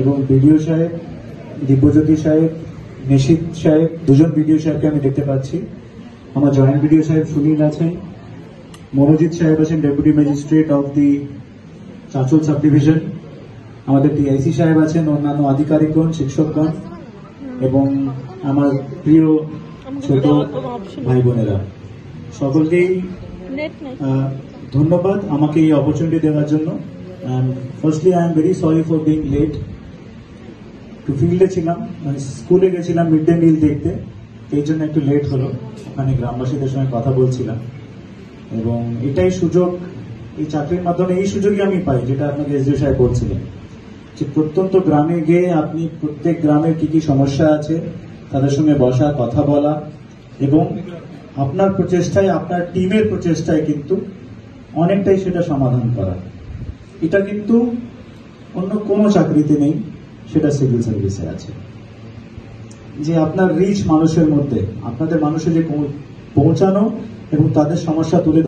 এবং বিডিও সাহেব দিব্যজ্যোতি সাহেব নিশিত সাহেব দুজন বিডিও সাহেবকে আমি দেখতে পাচ্ছি। আমার জয়েন্ট বিডিও সাহেব সুনীল আছেন মনোজিৎ সাহেব আছেন deputy magistrate of the Chanchal sub division আমাদের টিআইসি সাহেব আছেন অন্যান্য আধিকারিকগণ শিক্ষকগণ এবং আমার প্রিয় ছোট ভাই বোনেরা সকলকেই ধন্যবাদ আমাকে এই অপরচুনিটি দেওয়ার জন্য। Firstly I am very sorry for being late একটু ফিল্ডে ছিলাম মানে স্কুলে গেছিলাম মিড ডে মিল দেখতে, এই জন্য একটু লেট হলো। ওখানে গ্রামবাসীদের সঙ্গে কথা বলছিলাম। এবং এটাই সুযোগ, এই চাকরির মাধ্যমে এই সুযোগই আমি পাই, যেটা আপনাকে এসডিও সাহেব বলছিলেন। যে প্রত্যন্ত গ্রামে গিয়ে আপনি প্রত্যেক গ্রামের কি কি সমস্যা আছে, তাদের সঙ্গে বসা, কথা বলা, এবং আপনার প্রচেষ্টায়, আপনার টিমের প্রচেষ্টায় কিন্তু অনেকটাই সেটা সমাধান করা। এটা কিন্তু অন্য কোনো চাকরিতে নেই। সেটা সিভিল সার্ভিসে আছে। যে আপনার রিচ মানুষের মধ্যে, আপনাদের মানুষের যে পৌঁছানো এবং তাদের সমস্যা তুলে